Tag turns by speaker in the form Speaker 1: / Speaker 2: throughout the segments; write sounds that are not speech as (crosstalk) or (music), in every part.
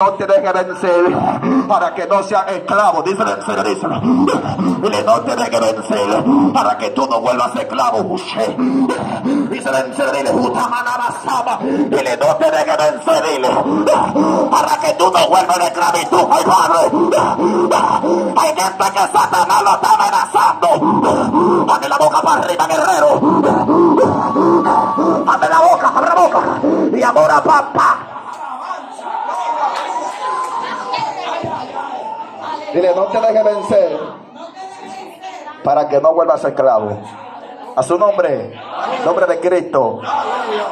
Speaker 1: no te deje vencer para que no seas esclavo. Dice el dice. Dile, no te deje vencer para que tú no vuelvas esclavo. Dice el dile, Dile, no te deje vencer, dile, para que tú no vuelvas de esclavitud. Ay, padre. Hay gente que Satanás lo está amenazando. Dame la boca para arriba, guerrero. Abre la boca, abre la boca. Y amor a papá. Dile, no te dejes vencer para que no vuelvas esclavo. A su nombre, nombre de Cristo.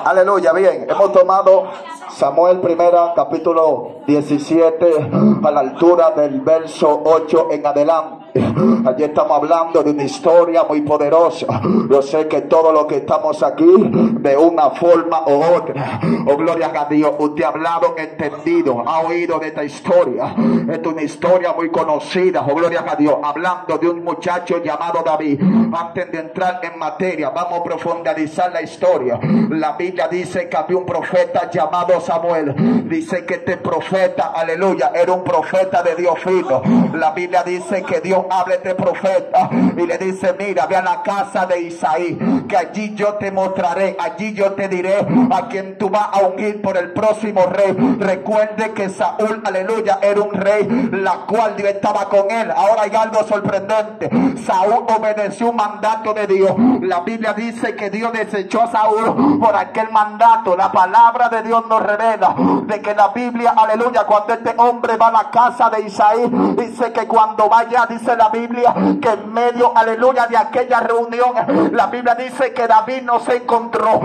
Speaker 1: Aleluya, bien. Hemos tomado Samuel primera, capítulo 17, a la altura del verso 8 en adelante. (laughs) Allí estamos hablando de una historia muy poderosa. Yo sé que todo lo que estamos aquí, de una forma u otra, oh gloria a Dios, usted ha hablado, entendido, ha oído de esta historia. Es una historia muy conocida, oh gloria a Dios, hablando de un muchacho llamado David. Antes de entrar en materia, vamos a profundizar la historia. La Biblia dice que había un profeta llamado Samuel. Dice que este profeta, aleluya, era un profeta de Dios fino. La Biblia dice que Dios habla este profeta y le dice, mira, ve a la casa de Isaí, que allí yo te mostraré, allí yo te diré a quien tú vas a unir por el próximo rey. Recuerde que Saúl, aleluya, era un rey, la cual Dios estaba con él. Ahora hay algo sorprendente. Saúl obedeció un mandato de Dios. La Biblia dice que Dios desechó a Saúl por aquel mandato. La palabra de Dios nos revela de que la Biblia, aleluya, cuando este hombre va a la casa de Isaí, dice que cuando vaya, dice la Biblia que en medio, aleluya, de aquella reunión, la Biblia dice que David no se encontró.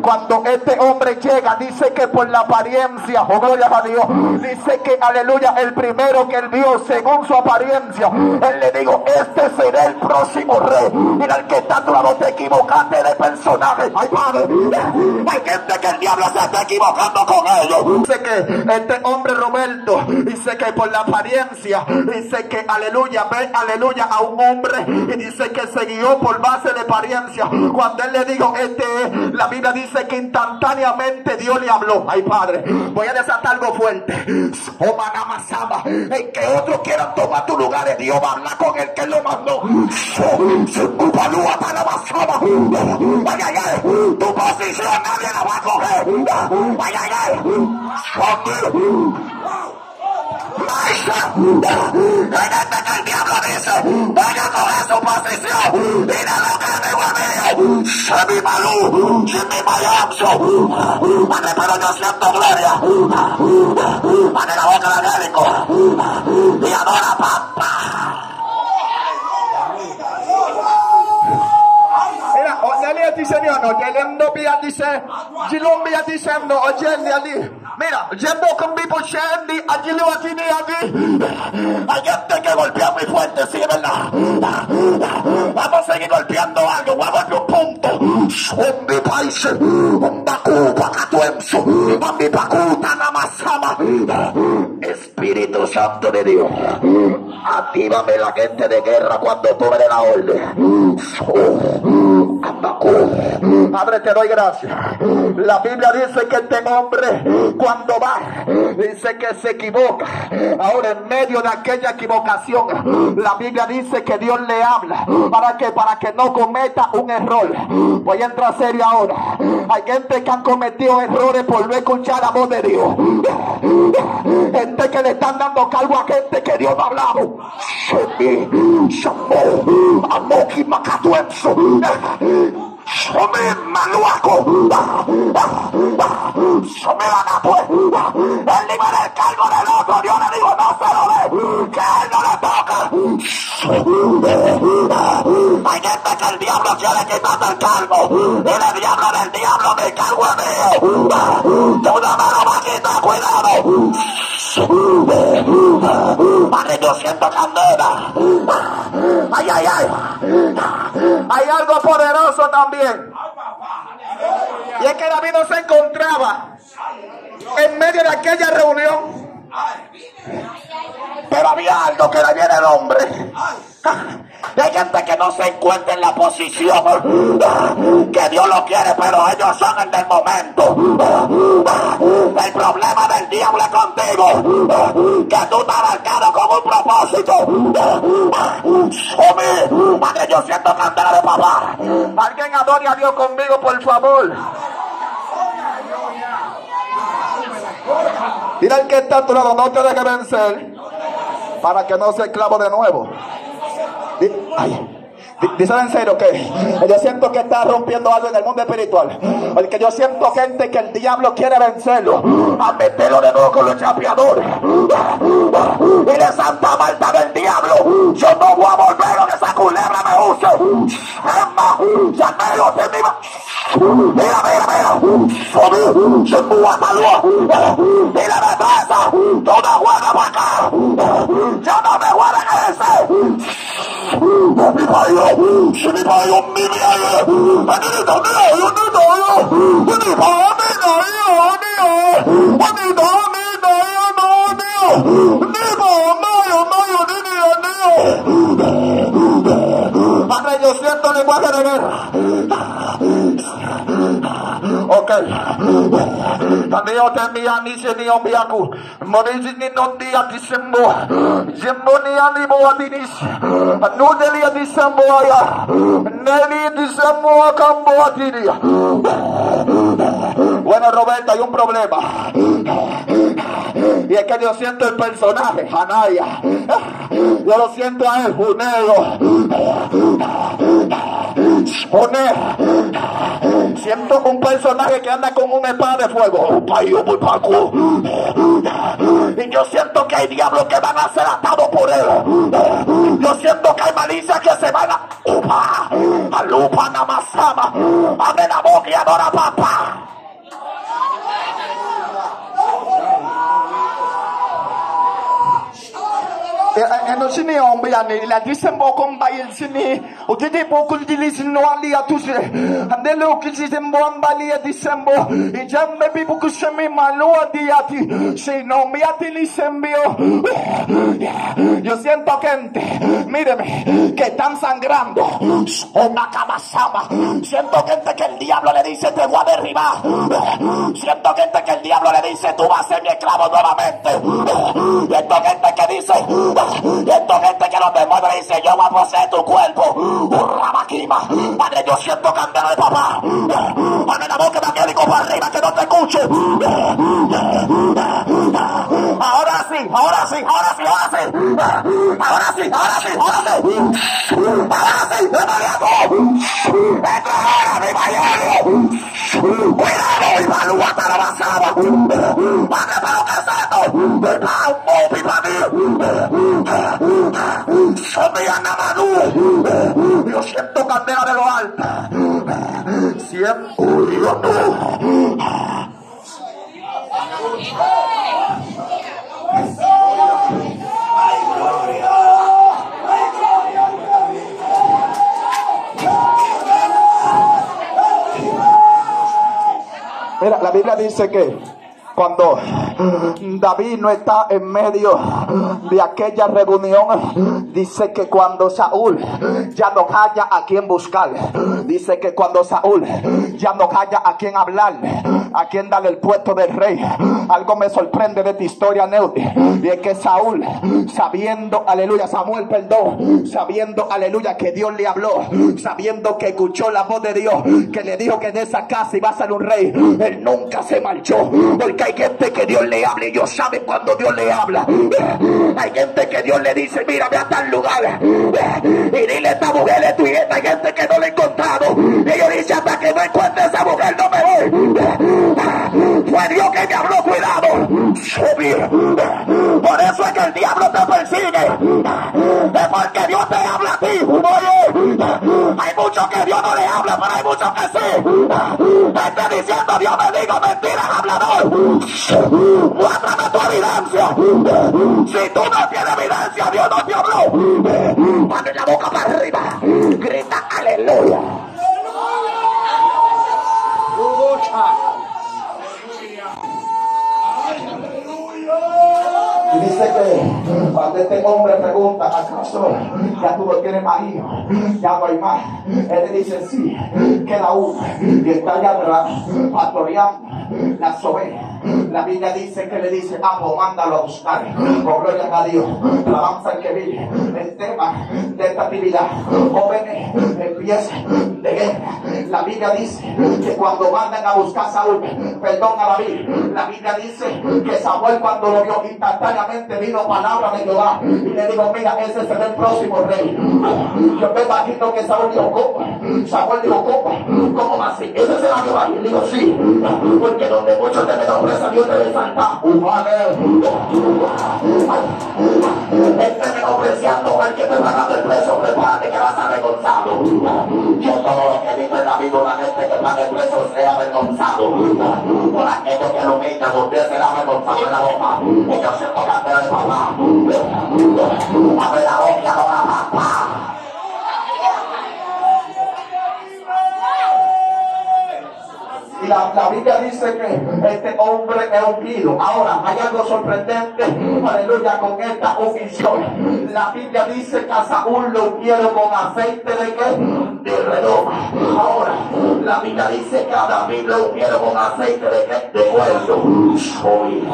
Speaker 1: Cuando este hombre llega, dice que por la apariencia, oh gloria a Dios, dice que, aleluya, el primero que él vio, según su apariencia, él le dijo, este será el próximo rey. Mira el que está a tu equivocaste de personaje. Ay, padre, hay gente que el diablo se está equivocando con ellos. Dice que este hombre Roberto, dice que por la apariencia, dice que, aleluya, ve, aleluya, a un hombre y dice que se guió por base de apariencia. Cuando él le dijo, este la Biblia dice que instantáneamente Dios le habló. Ay, Padre, voy a desatar algo fuerte. Oh, el que otro quiera tomar tu lugar, de Dios va a con el que lo mandó. Ay, ay, ay, tu posición nadie la va a coger. El vaya a coger su posición. Mira lo que me vuelve. Se mi malú, se mi mayamso. Padre, pero yo siento gloria. Padre, la boca de Angélico. Y adora papá. Mira, Ojelia dice, no, Ojelia no pia dice, Jilombi dice, no, Ojelia dice. Mira, llevo con mi pochendi, allí lo tiene allí. Hay gente que golpea muy fuerte, sí, ¿verdad? Vamos a seguir golpeando algo, vamos a un punto. Son mi país, un bacu, pacatuenso, mi bacu, tanamasama. Espíritu Santo de Dios, actívame la gente de guerra cuando tome la orden. Padre, te doy gracias. La Biblia dice que este hombre, cuando va, dice que se equivoca. Ahora, en medio de aquella equivocación, la Biblia dice que Dios le habla. ¿Para que Para que no cometa un error. Voy a entrar serio ahora. Hay gente que han cometido errores por no escuchar la voz de Dios. Gente que le están dando calvo a gente que Dios ha hablado. Some maluaco. Some pues. Él libera el cargo del otro. Dios le digo, no se lo dé. Que él no le toca. Hay gente que el diablo quiere quitarme el cargo. Y el diablo del diablo me cargo en mío. Tú no me lo vas a quitar, cuidado. Padre, yo siento candela. Ay, ay, ay. Hay algo poderoso también. Y es que David no se encontraba en medio de aquella reunión. Pero había algo que le viene el hombre. (laughs) Hay gente que no se encuentra en la posición (laughs) que Dios lo quiere, pero ellos son el del momento. (laughs) El problema del diablo es contigo, que tú estás marcado con Padre, yo siento candela de papá. Alguien adore a Dios conmigo, por favor. Mira el que está a tu lado, no te deje vencer para que no sea esclavo de nuevo. Dice en serio que yo siento que está rompiendo algo en el mundo espiritual. Porque yo siento gente que el diablo quiere vencerlo. A meterlo de nuevo con los chapeadores. Y de Santa Marta del diablo. Yo no voy a volver a que esa culebra me use. ya me lo Mira, mira, mira. Se mueva Mira la casa. Toda juega para acá. Yo no me voy a ese. Mi padre, mi padre, mi padre. Ani da ni ayo ni da yo. Ani ba ni da yo ni yo. Ani da ni da yo no ni yo. Ni ba ma yo ma yo ni ni ni yo. Padre, yo siento lenguaje de guerra. Ok. Taneo temia ni se ni ombiaku. Morizi ni non dia disembo. Jembo ni ani bo adinis. Anu deli disembo aya. Neli disembo akambo adinia. Bueno, Roberto, hay un problema. Y es que yo siento el personaje, Hanaya. Yo lo siento a él, Juneo. Juneo. Siento un personaje que anda con una espada de fuego. Y yo siento que hay diablos que van a ser atados por él. Yo siento que hay malicias que se van a. Upa, alupa namasama. Abre la boca y adora papá. Ɛno si ne ɔmbo ya ne la disembo ko mba yel si ne o tete po kul dili si no ali ya tu se andele o kisi sembo amba li ya disembo i jambe bi bu kusemi malo adi ya ti si no mi ya ti li sembio yo siento gente míreme que están sangrando. Una camasama siento gente que el diablo le dice te voy a derribar siento gente que el diablo le dice tú vas a ser mi esclavo nuevamente siento gente que dice y esto gente que los demonios dice, yo voy a poseer tu cuerpo. Padre, yo siento candela de papá. Padre, la boca evangélico para arriba, que no te escuche. Ahora sí, ahora sí, ahora sí, ahora sí. Ahora sí, ahora sí, ahora sí. Ahora sí, demoniaco. Esto es ahora, mi mayor. Cuidado, la basada. Padre, pero que es esto. Me pago, mi padre. Yo siento candela de lo alto. Siento Mira, la Biblia dice que cuando David no está en medio de aquella reunión, dice que cuando Saúl ya no haya a quien buscar, dice que cuando Saúl ya no haya a quien hablar, a quien darle el puesto del rey, algo me sorprende de tu historia, Neudi, y es que Saúl, sabiendo, aleluya, Samuel, perdón, sabiendo, aleluya, que Dios le habló, sabiendo que escuchó la voz de Dios, que le dijo que en esa casa iba a ser un rey, él nunca se marchó, porque hay gente que Dios le habla y ellos saben cuando Dios le habla. Hay gente que Dios le dice, mira, ve a tal lugar y dile a esta mujer es tu hija. Hay gente que no le he encontrado. Y ellos dicen, hasta que no encuentre esa mujer no me voy. Fue Dios que me habló, cuidado. Por eso es que el diablo te persigue. Es porque Dios te habla a ti. hay muchos que Dios no le habla, pero hay muchos que sí. Está diciendo, Dios me diga mentiras, hablador. Muéstrame tu evidencia. Si tú no tienes evidencia, Dios no te habló. Pone la boca para arriba. Grita aleluya. Dice que cuando este hombre pregunta, ¿acaso ya tú no tienes más hijos? Ya no hay más. Él dice, sí, queda uno. Y está allá atrás, pastoreando las ovejas. La Biblia dice que le dice, pues mándalo a buscar. Con gloria a Dios. Alabanza al que vive. El tema de esta actividad. Jóvenes, empieza de guerra. La Biblia dice que cuando mandan a buscar a Saúl, perdón a David, la Biblia dice que Samuel cuando lo vio instantáneamente vino palabra de Jehová y le dijo, mira, ese será el próximo rey. Yo me imagino que Saúl dijo, ¿cómo? Samuel dijo, ¿cómo? ¿Cómo va así? Ese será Jehová. Y él dijo, sí, porque donde muchos te menosprecian, Dios te resalta. Este menospreciando al que te va dando el precio, prepárate que vas a avergonzado. Yo todo lo que dice la Biblia, la gente que paga el precio sea avergonzado. Por aquello que lo humillan, usted será avergonzado en la boca. Yo se toca el papá. Abre la boca, la, Biblia dice que este hombre es ungido. Ahora, hay algo sorprendente, aleluya, con esta unción. La Biblia dice que a Saúl lo ungieron con aceite de qué? De redoma. Ahora, la Biblia dice que a David lo ungieron con aceite de qué? De cuerdo. Hoy,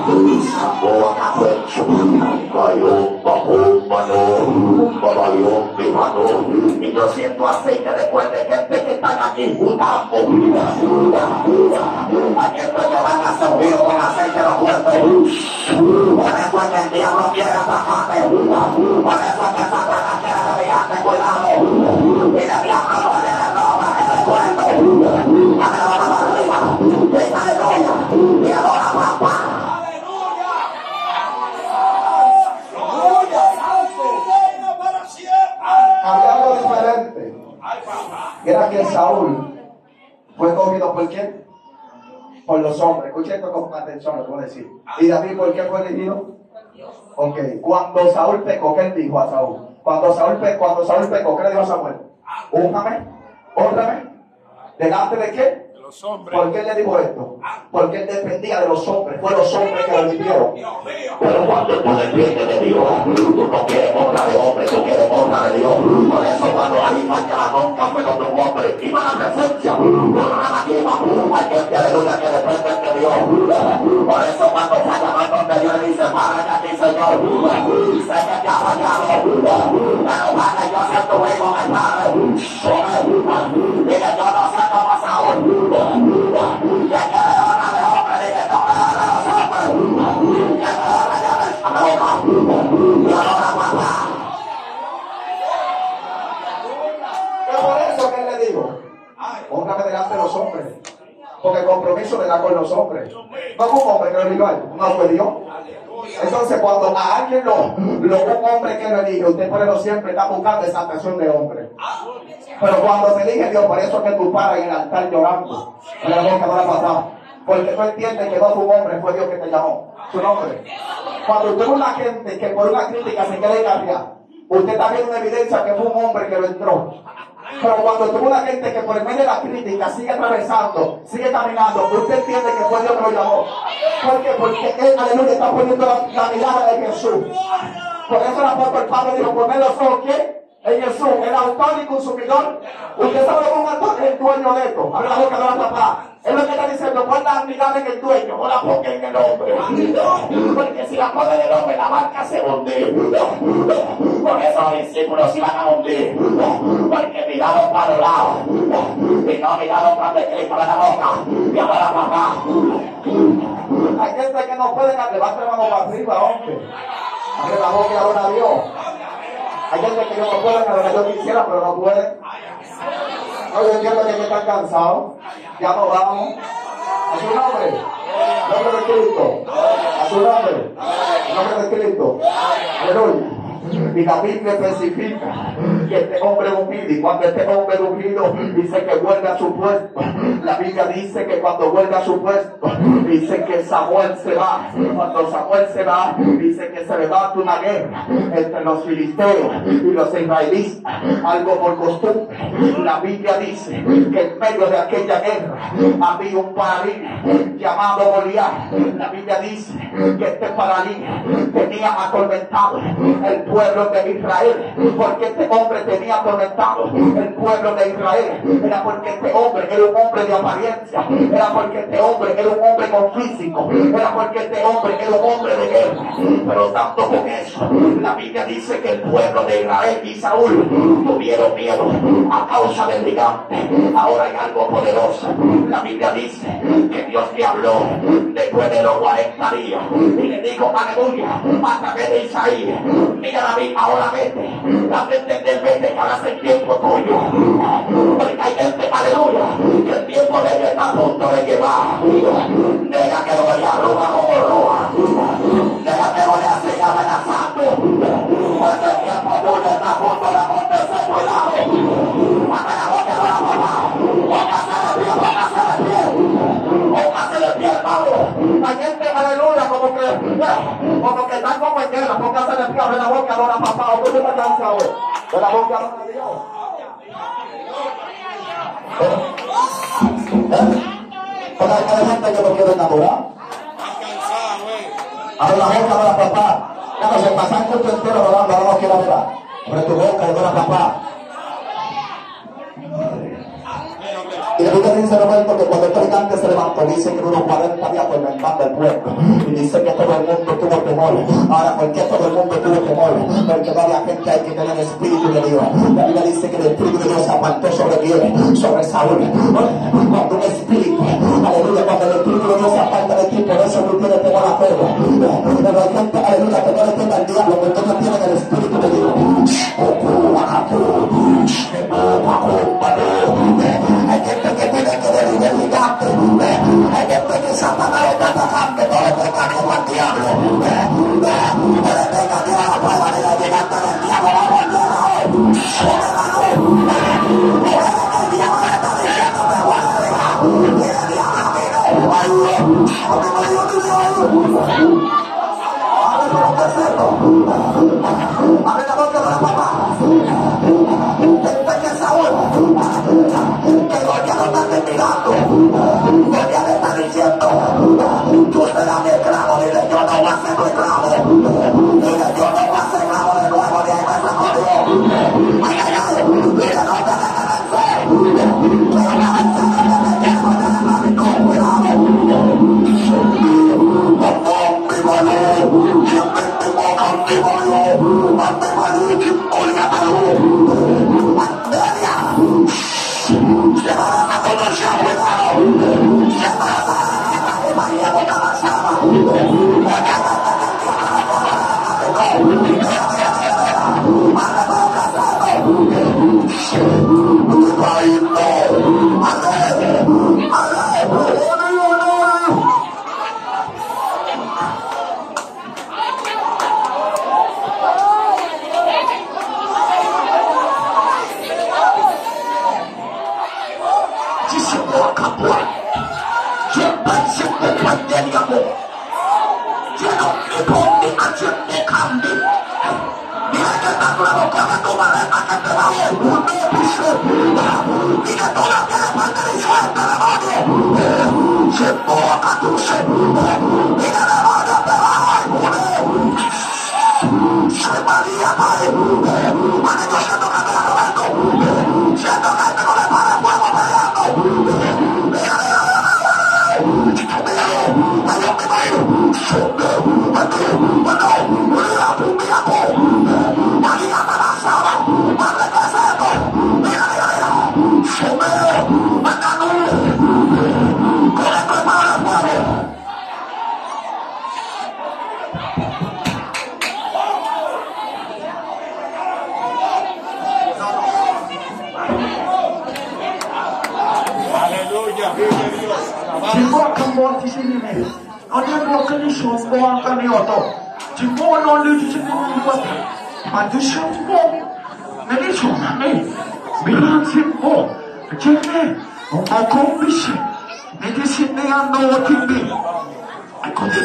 Speaker 1: y yo siento aceite de cuerdo de gente que están aquí. Aquí estoy que van a subir con aceite los cuerpos. Por eso es que el diablo quiere atacarte. Por eso es que Satanás quiere desviarte. Cuidado. Y decir. ¿Y David por qué fue elegido? Ok. Cuando Saúl pecó, ¿qué él dijo a Saúl? Cuando Saúl pecó, cuando Saúl pecó, ¿qué le dijo a Samuel? Únjame, honrame. ¿Delante de qué? ¿Por qué él le dijo esto? Porque él dependía de los hombres. Fue los hombres que lo eligieron. Pero cuando tú dependes de Dios, tú no quieres honra de hombre, tú quieres honra de Dios. Por eso cuando ahí fallaba nunca fue con hombre. Iba a la presencia, hay gente aleluya que depende de Dios. Por eso cuando falla más donde Dios le dice, para que aquí Señor, sé que te ha fallado. Pero para yo ser tu hijo, mi padre. Dile, yo no sé le compromiso me da con los hombres. No fue un hombre que lo eligió no fue Dios. Entonces, cuando a alguien lo, lo un hombre que lo elige, usted por eso siempre está buscando esa atención de hombre. Pero cuando te elige Dios, por eso es que tú paras en el altar llorando. En la boca no la. Porque tú entiendes que no un hombre, fue Dios que te llamó. Su nombre. Cuando usted ve una gente que por una crítica se quiere cambiar, usted está viendo una evidencia que fue un hombre que lo entró. Pero cuando tuvo una gente que por el medio de la crítica sigue atravesando, sigue caminando, usted entiende que fue Dios que lo llamó. ¿Por qué? Porque él, aleluya, está poniendo la, la mirada de Jesús. Por eso el apóstol Pablo dijo, poner los ojos, ¿qué? En Jesús, el autor y consumidor. Usted sabe un autor es el dueño de esto. Abre la boca de la papá. Es lo que pon la mirada en el dueño, no la ponga en el hombre. Porque si la pone en el hombre, la barca se hunde. Por eso los discípulos iban a hundir. Porque miraron para los lados. Y no miraron para el Cristo de la boca. Y ahora papá. Hay gente que no puede levantar la mano para arriba, hombre. Abre la boca y adora a Dios. Hay gente que no puede, que lo que yo quisiera, pero no puede. No, yo entiendo que están cansados. Ya no vamos. A su nombre. Nombre de Cristo. A su nombre. Nombre de Cristo. Aleluya. Y la Biblia especifica
Speaker 2: que este hombre ungido, y cuando este hombre ungido dice que vuelve a su puesto, la Biblia dice que cuando vuelve a su puesto, dice que Samuel se va. Cuando Samuel se va, dice que se levanta una guerra entre los filisteos y los israelitas, algo por costumbre. La Biblia dice que en medio de aquella guerra había un paladín llamado Goliat. La Biblia dice que este paladín tenía atormentado el pueblo de Israel, porque este hombre tenía atormentado el pueblo de Israel. Era porque este hombre era un hombre de apariencia, era porque este hombre era un hombre con físico, era porque este hombre era un hombre de guerra. Pero tanto con eso, la Biblia dice que el pueblo de Israel y Saúl tuvieron miedo a causa del gigante. Ahora hay algo poderoso. La Biblia dice que Dios le habló después de los 40 días y le dijo, aleluya, a través de Isaías, mira David, ahora vete, dame entender, vete, que es el tiempo tuyo. Porque hay gente, aleluya, que el tiempo de ellos está a punto de llevar. Deja que lo vaya a robar como roba. Deja que lo vaya a seguir amenazando. Porque el tiempo tuyo está a punto de acontecer, cuidado. Cuando la boca no la mamá, póngase de pie, póngase de pie. Póngase de pie, hermano. Hay gente, aleluya, como que, como que están como en guerra, póngase de pie, abre la boca, adora papá, o tú te estás hoy. De la boca, a Dios. Porque hay gente que no quiere enamorar. Abre la boca, adora a papá. Ya no se pasa el culto entero no quiero hablar. Abre tu boca, adora a papá. Biblia dice, Roberto, que cuando este gigante se levantó, dice que unos 40 días atormentando el pueblo. Y dice que todo el mundo tuvo temor. Ahora, ¿por qué todo el mundo tuvo temor? Porque no había gente ahí que tenía el Espíritu de Dios. La Biblia dice que el Espíritu de Dios se apartó sobre quién? Sobre Saúl. Cuando un Espíritu, aleluya, cuando el Espíritu de Dios se aparta de ti, por eso no tiene temor a todo. Pero hay gente, aleluya, que no le teme al diablo, porque no tienen el Espíritu de Dios. 太好了。만드셨고 내리 조상에 밀란신 제네 어공비시 내게 신내한 너와 팀비 아코디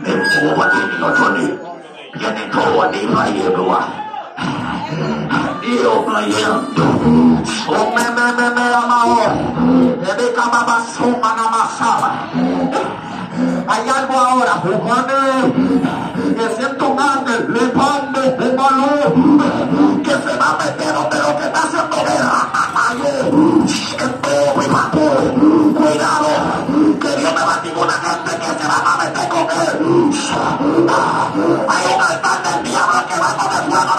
Speaker 2: 내 부부가 팀이 어쩌니 연인 도와 Io prendo o me me me me amao e me camaba suma na masaba. Hay algo ahora jugando. Que siento un ángel, le pando un balón, que se va a meter donde lo que está haciendo papo, cuidado, que Dios me va a una gente que se va a meter con él. Hay un altar del diablo que va a poner fuego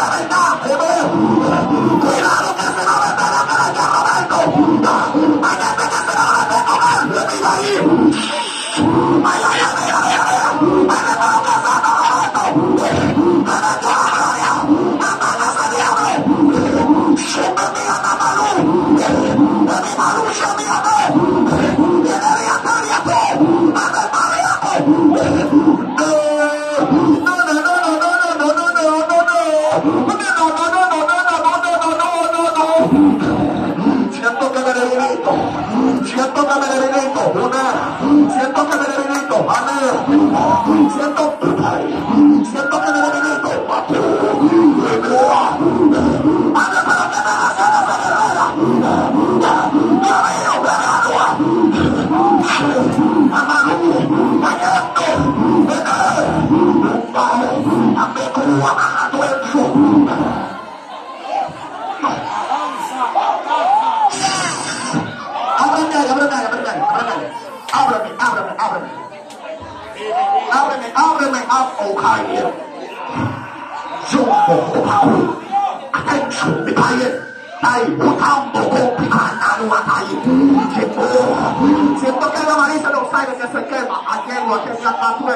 Speaker 2: Siento que me debilito. Siento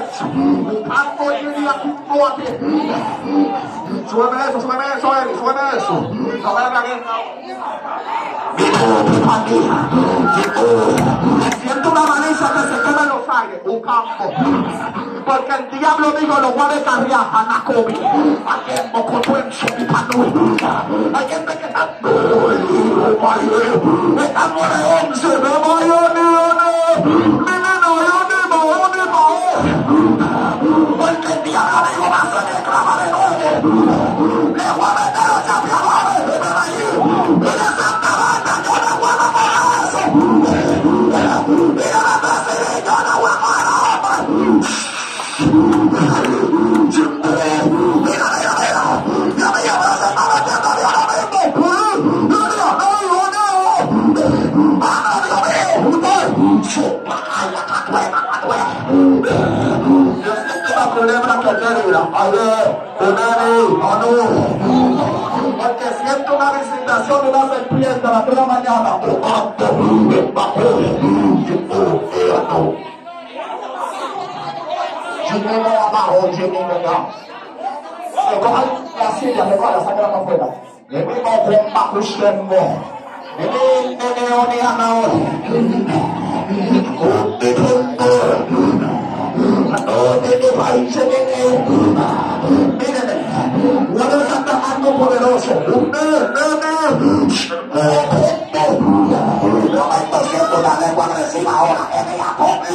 Speaker 2: y ni a ti. Súbeme eso, súbeme eso, Eri, súbeme eso. No me la aquí. Siento una malicia que se quema en los aires, un campo. Porque el diablo dijo, lo voy a descarriar a Nacobi. A quien mocotuenso mi panu. A quien me queda. Estamos de once, ni ni. Le voy a meter a chapiadores de Porque siento una visitación de una serpiente a las 3 de la mañana. Abajo, la. Le mismo. Le mismo neone anaor. Mírenme, Dios está algo poderoso. Un Yo me estoy siendo una lengua agresiva ahora que me come.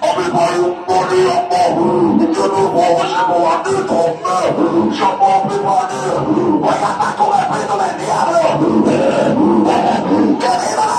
Speaker 2: A mi padre un bonito. Yo no voy a ser bonito. Yo a mi padre. Voy a estar con el espíritu del diablo. Que viva la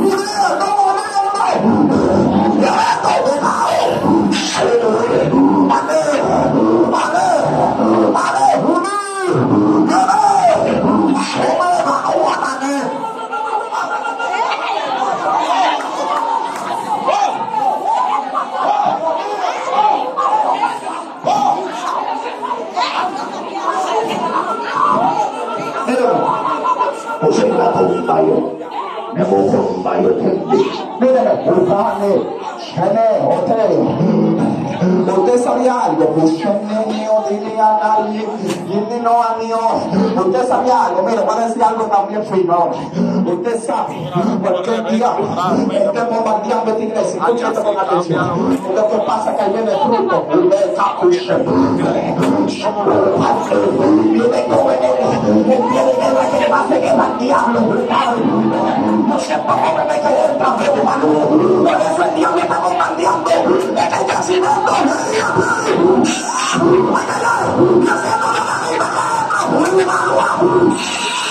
Speaker 2: 몸으로 말로 내가 불판에 전에 어떻
Speaker 1: 게 못해 서야 알고 부션이요 니니야 나리 니니 너아니요 못해 서야 알고 내가 말했을 때 알고 나면 프리노 Usted sabe por qué el diablo está bombardeando esta iglesia. Escúchate con atención. Lo que pasa es que ahí viene el fruto. Viene con veneno. Tiene guerra que le va a hacer guerra al diablo. No sé por qué me dentro de humano. Por eso el diablo está. Ayer podía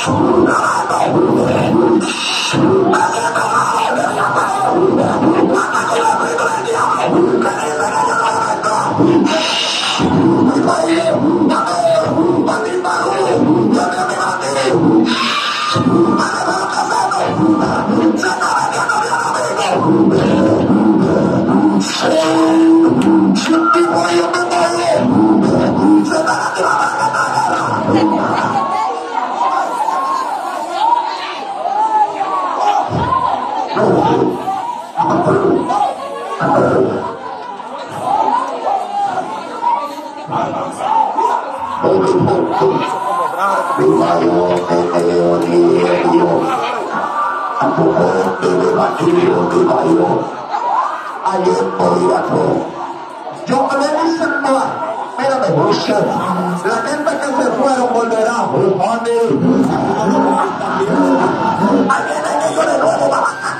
Speaker 1: Yo le dije más. Espérame, la gente que se fueron volverá. Ayer en ellos de nuevo va a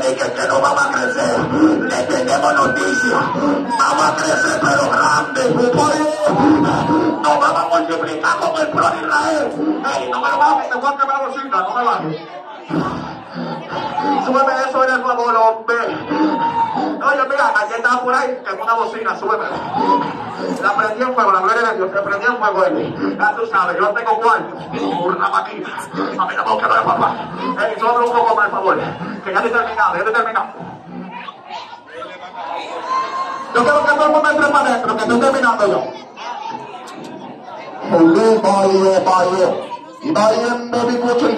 Speaker 1: cree que, no vamos a crecer. Le tenemos noticias. Vamos a crecer pero grande nos vamos a multiplicar como el de Israel. Ey, no me lo bajes, te voy a quemar la bocina, no me bajes. Súbeme eso en el favor, hombre. Oye, mira, ayer estaba por ahí, que una bocina, súbeme. La prendí en fuego, la gloria de Dios, se prendí en fuego él. Ya tú sabes, yo tengo cuarto, una máquina. A mí la boca no es papá. Ey, sobre un poco más, por favor. Que ya estoy terminado, ya estoy terminado. Yo quiero que todo el mundo entre para adentro, que estoy terminando yo. Olé, bayo, bayo. Ibayen baby mucho.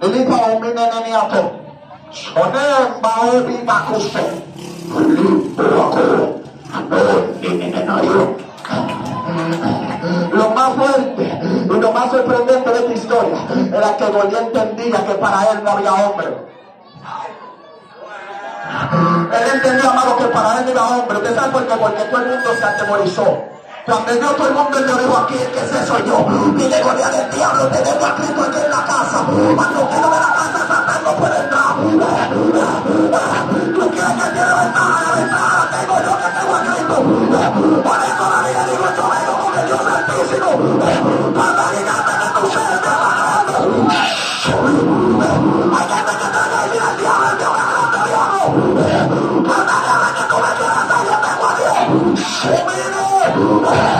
Speaker 1: Nilipa umine nini ato. Sone Lo más fuerte y lo más sorprendente de esta historia era que Goliat entendía que para él no había hombre. Él entendía, amado, que para él no había hombre. ¿Usted sabe por qué? Porque todo el mundo se atemorizó. Vio todo el mundo, yo digo aquí, que ese soy yo. Y le gloria del diablo, tenemos a Cristo aquí en la casa. Cuando no ve la casa, Satán no puede entrar. Tú quieres que tiene ventaja, la ventaja tengo yo que tengo a Cristo. Por eso la vida digo, yo vengo con el Dios Santísimo. Para ligarte que tú seas trabajando. Hay gente que te dice al diablo, el diablo, el diablo. Para que tú me quieras, yo tengo a Dios.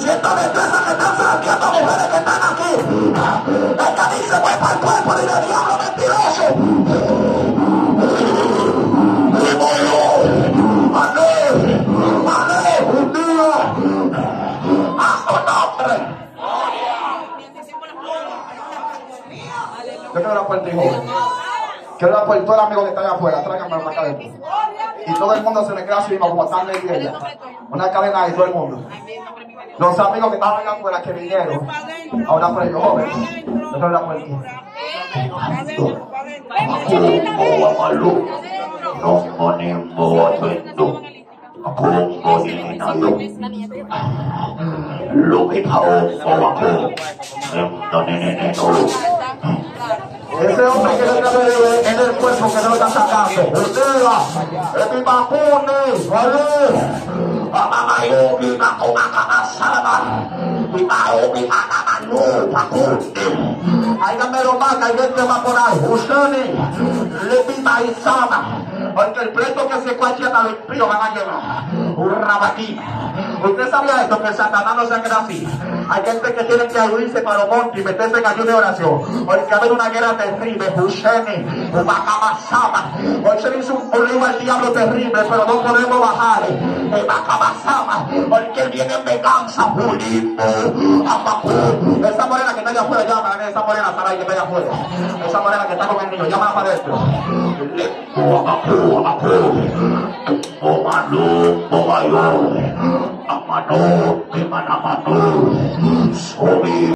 Speaker 2: Siento destreza que están franqueando mujeres que están aquí. Que dice voy para el cuerpo de diablo mentiroso. A su nombre.
Speaker 1: Yo quiero por ti, joven. Quiero orar por todo el amigo que está allá afuera. Tráigame para acá adentro. Y todo el mundo se le queda así mismo como están y ella. Una cadena de todo el mundo. Los amigos que estaban allá afuera que vinieron a orar por ellos,
Speaker 2: nimbo no.
Speaker 1: Ese hombre que le trae en el cuerpo que no lo está sacando.
Speaker 2: Es mi vacune. Vale. Mamamayumi makumakakasama. Imaumi makamanu pakunde. Hay que me lo mata, hay gente va por ahí. Usted, le pita y sama. Porque el pleito que se cuache al impío van a llevar. Un rabaquín. Usted sabía esto, que Satanás no se queda así. Hay gente que tiene que huirse para los montes y meterse en ayuno de oración. Va a haber una guerra terrible. Husheni, Ubakamasama. Hoy se hizo un olivo al diablo terrible, pero no podemos bajar. Ubakamasama. Porque viene en venganza. Ulimbo, Amaku. Esa morena que está allá afuera, llama. Esa morena Sarai que está allá afuera. Esa morena que está con el niño, llámala para adentro. holy